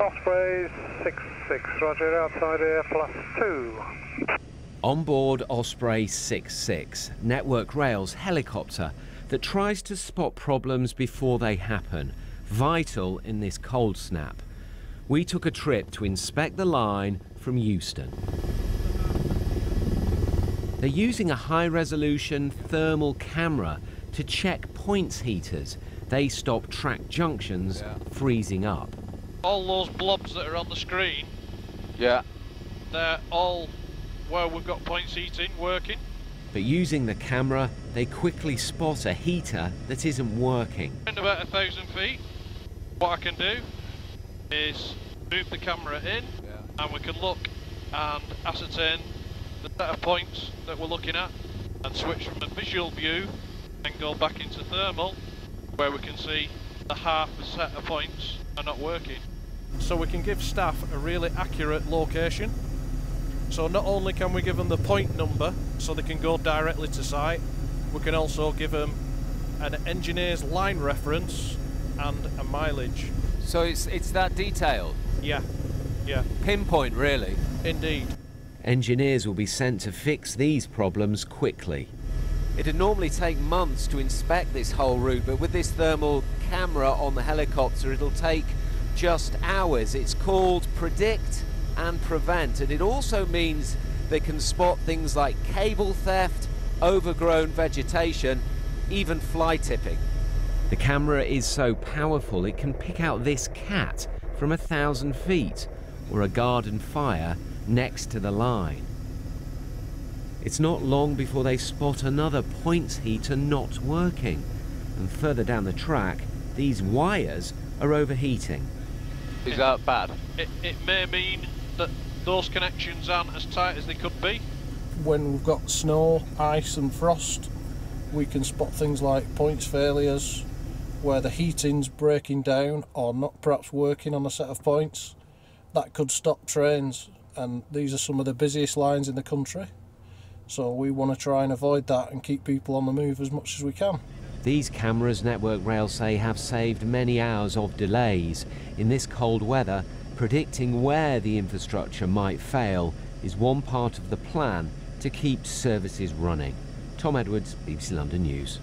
Osprey 66, roger, outside air plus 2. On board Osprey 66, Network Rail's helicopter that tries to spot problems before they happen, vital in this cold snap. We took a trip to inspect the line from Euston. They're using a high resolution thermal camera to check points heaters. They stop track junctions Yeah. freezing up. All those blobs that are on the screen, Yeah. they're all where we've got points heating working. But using the camera, they quickly spot a heater that isn't working. In about a thousand feet, what I can do is move the camera in Yeah. and we can look and ascertain the set of points that we're looking at and switch from a visual view and go back into thermal where we can see the half a set of points are not working. So we can give staff a really accurate location. So not only can we give them the point number so they can go directly to site, we can also give them an engineer's line reference and a mileage. So it's it's that detailed. Yeah, yeah, Pinpoint, really. indeed. Engineers will be sent to fix these problems quickly. It'd normally take months to inspect this whole route, but with this thermal camera on the helicopter, it'll take just hours. It's called Predict and Prevent, and it also means they can spot things like cable theft, overgrown vegetation, even fly tipping. The camera is so powerful it can pick out this cat from a thousand feet or a garden fire next to the line. It's not long before they spot another points heater not working, and further down the track, these wires are overheating. Is that bad? It, it may mean that those connections aren't as tight as they could be. when we've got snow, ice, and frost, we can spot things like points failures where the heating's breaking down or not perhaps working on a set of points. That could stop trains, and these are some of the busiest lines in the country. So we want to try and avoid that and keep people on the move as much as we can. These cameras, Network Rail say, have saved many hours of delays. In this cold weather, predicting where the infrastructure might fail is one part of the plan to keep services running. Tom Edwards, BBC London News.